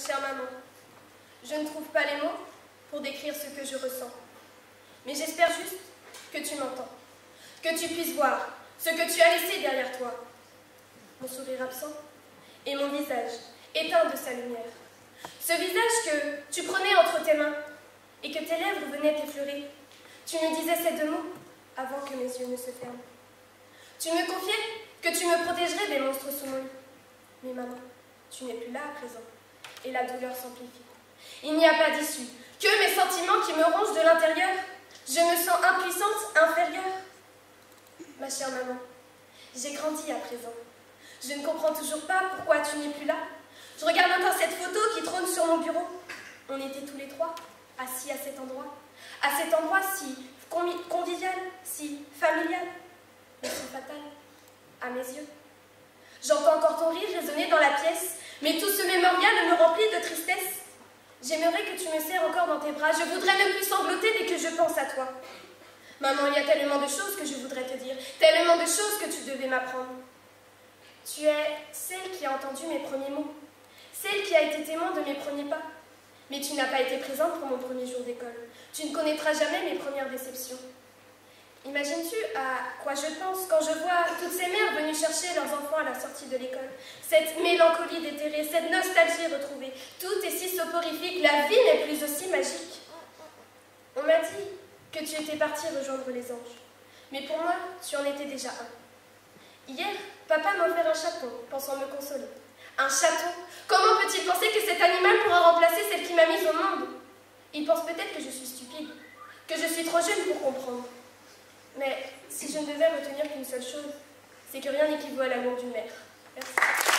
chère maman, je ne trouve pas les mots pour décrire ce que je ressens. Mais j'espère juste que tu m'entends, que tu puisses voir ce que tu as laissé derrière toi. Mon sourire absent et mon visage éteint de sa lumière. Ce visage que tu prenais entre tes mains et que tes lèvres venaient effleurer. Tu me disais ces deux mots avant que mes yeux ne se ferment. Tu me confiais que tu me protégerais des monstres sous mon lit. Mais maman, tu n'es plus là à présent, et la douleur s'amplifie. Il n'y a pas d'issue, que mes sentiments qui me rongent de l'intérieur. Je me sens impuissante, inférieure. Ma chère maman, j'ai grandi à présent. Je ne comprends toujours pas pourquoi tu n'es plus là. Je regarde encore cette photo qui trône sur mon bureau. On était tous les trois, assis à cet endroit. À cet endroit si convivial, si familial, mais si fatal, à mes yeux. J'entends encore ton rire résonner dans la pièce, mais tout ce mémorial me remplit de tristesse. J'aimerais que tu me serres encore dans tes bras, je voudrais ne plus sangloter dès que je pense à toi. Maman, il y a tellement de choses que je voudrais te dire, tellement de choses que tu devais m'apprendre. Tu es celle qui a entendu mes premiers mots, celle qui a été témoin de mes premiers pas. Mais tu n'as pas été présente pour mon premier jour d'école. Tu ne connaîtras jamais mes premières déceptions. Imagines-tu à quoi je pense quand je vois toutes ces mères venues chercher leurs enfants à la sortie de l'école? Cette mélancolie déterrée, cette nostalgie retrouvée, tout est si soporifique, la vie n'est plus aussi magique. On m'a dit que tu étais partie rejoindre les anges, mais pour moi, tu en étais déjà un. Hier, papa m'a offert un chaton, pensant me consoler. Un chaton Comment peut-il penser que cet animal pourra remplacer celle qui m'a mise au monde? Il pense peut-être que je suis stupide, que je suis trop jeune pour comprendre. Mais si je ne devais retenir qu'une seule chose, c'est que rien n'équivaut à l'amour d'une mère. Merci.